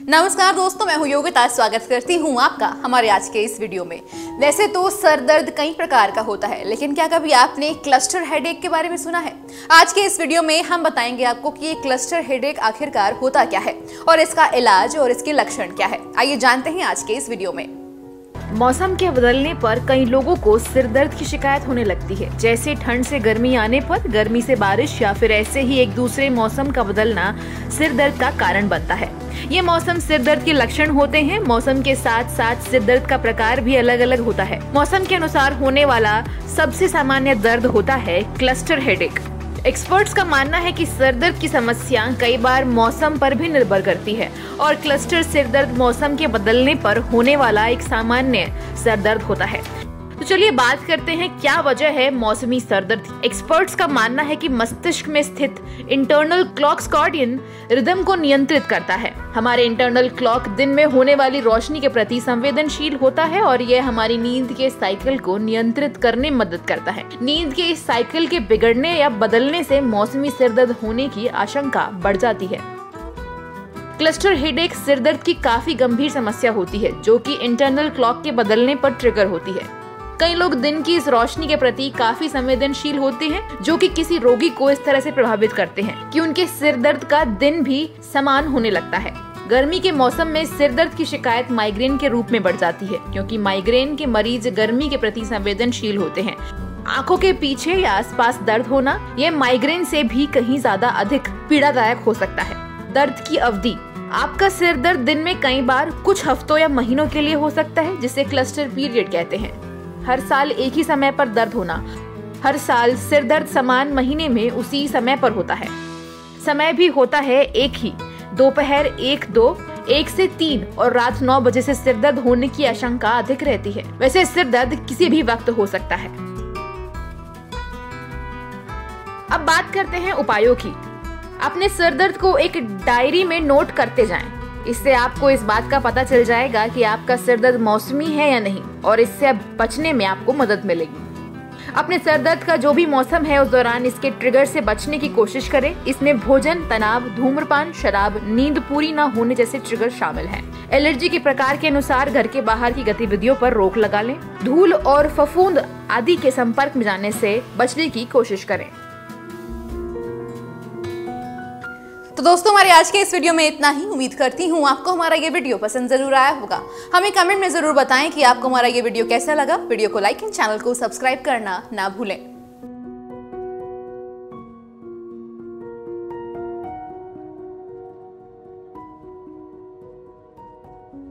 नमस्कार दोस्तों, मैं हूँ योगिता। स्वागत करती हूँ आपका हमारे आज के इस वीडियो में। वैसे तो सर दर्द कई प्रकार का होता है, लेकिन क्या कभी आपने क्लस्टर हेडेक के बारे में सुना है? आज के इस वीडियो में हम बताएँगे आपको कि ये क्लस्टर हेडेक आखिरकार होता क्या है और इसका इलाज और इसके लक्षण क्या है। आइए जानते हैं आज के इस वीडियो में। मौसम के बदलने पर कई लोगों को सिर दर्द की शिकायत होने लगती है। जैसे ठंड से गर्मी आने पर गर्मी से बारिश या फिर ऐसे ही एक दूसरे मौसम का बदलना सिर दर्द का कारण बनता है। ये मौसम सिर दर्द के लक्षण होते हैं। मौसम के साथ साथ सिर दर्द का प्रकार भी अलग अलग होता है। मौसम के अनुसार होने वाला सबसे सामान्य दर्द होता है क्लस्टर हेडेक। एक्सपर्ट्स का मानना है कि सर दर्द की समस्या कई बार मौसम पर भी निर्भर करती है और क्लस्टर सिर दर्द मौसम के बदलने पर होने वाला एक सामान्य सर दर्द होता है। तो चलिए बात करते हैं, क्या वजह है मौसमी सरदर्द? एक्सपर्ट्स का मानना है कि मस्तिष्क में स्थित इंटरनल क्लॉक स्कॉर्डियन रिदम को नियंत्रित करता है। हमारे इंटरनल क्लॉक दिन में होने वाली रोशनी के प्रति संवेदनशील होता है और यह हमारी नींद के साइकिल को नियंत्रित करने में मदद करता है। नींद के इस साइकिल के बिगड़ने या बदलने से मौसमी सिरदर्द होने की आशंका बढ़ जाती है। क्लस्टर हेडेक सिरदर्द की काफ़ी गंभीर समस्या होती है, जो कि इंटरनल क्लॉक के बदलने पर ट्रिगर होती है। कई लोग दिन की इस रोशनी के प्रति काफ़ी संवेदनशील होते हैं, जो कि किसी रोगी को इस तरह से प्रभावित करते हैं कि उनके सिर दर्द का दिन भी समान होने लगता है। गर्मी के मौसम में सिर दर्द की शिकायत माइग्रेन के रूप में बढ़ जाती है, क्योंकि माइग्रेन के मरीज़ गर्मी के प्रति संवेदनशील होते हैं। आँखों के पीछे या आसपास दर्द होना, यह माइग्रेन से भी कहीं ज़्यादा अधिक पीड़ादायक हो सकता है। दर्द की अवधि। आपका सिर दर्द दिन में कई बार कुछ हफ्तों या महीनों के लिए हो सकता है, जिसे क्लस्टर पीरियड कहते हैं। हर साल एक ही समय पर दर्द होना। हर साल सिर दर्द समान महीने में उसी समय पर होता है। समय भी होता है एक ही। दोपहर एक दो, एक से तीन और रात नौ बजे से सिर दर्द होने की आशंका अधिक रहती है। वैसे सिर दर्द किसी भी वक्त हो सकता है। अब बात करते हैं उपायों की। अपने सिर दर्द को एक डायरी में नोट करते जाएँ। इससे आपको इस बात का पता चल जाएगा कि आपका सिर दर्द मौसमी है या नहीं, और इससे बचने में आपको मदद मिलेगी। अपने सर दर्द का जो भी मौसम है, उस दौरान इसके ट्रिगर से बचने की कोशिश करें। इसमें भोजन, तनाव, धूम्रपान, शराब, नींद पूरी न होने जैसे ट्रिगर शामिल हैं। एलर्जी के प्रकार के अनुसार घर के बाहर की गतिविधियों पर रोक लगा लें। धूल और फफूंद आदि के संपर्क में जाने से बचने की कोशिश करें। तो दोस्तों, हमारे आज के इस वीडियो में इतना ही। उम्मीद करती हूँ आपको हमारा ये वीडियो पसंद ज़रूर आया होगा। हमें कमेंट में ज़रूर बताएँ कि आपको हमारा ये वीडियो कैसा लगा। वीडियो को लाइक एंड चैनल को सब्सक्राइब करना ना भूलें।